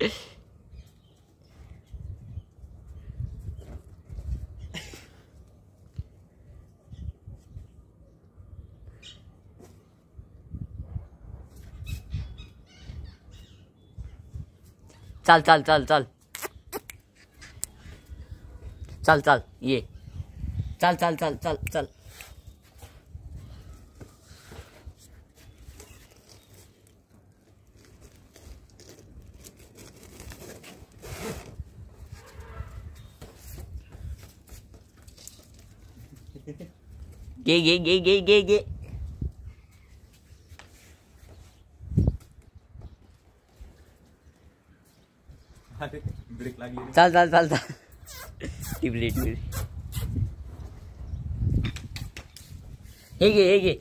चल चल चल चल। चल चल ये। चल चल चल चल चल। गे गे गे गे गे गे. चल चल चल चल। टिपली टिपली हे घे हे हे।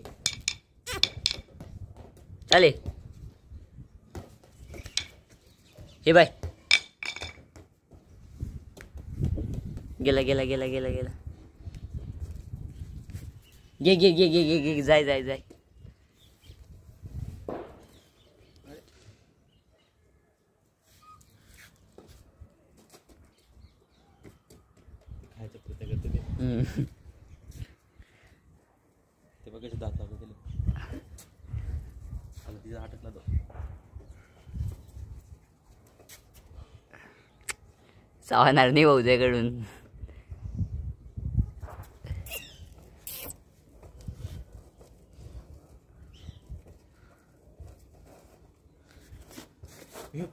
बाय गेला गेला गेला गेला गेला। घे घे घे घे घे घे जाय जाय जाय. ते बघ कसे दात लागले त्याला आला तिचा अटकला तो. चावणार नाही भाऊजाकडून Yuk,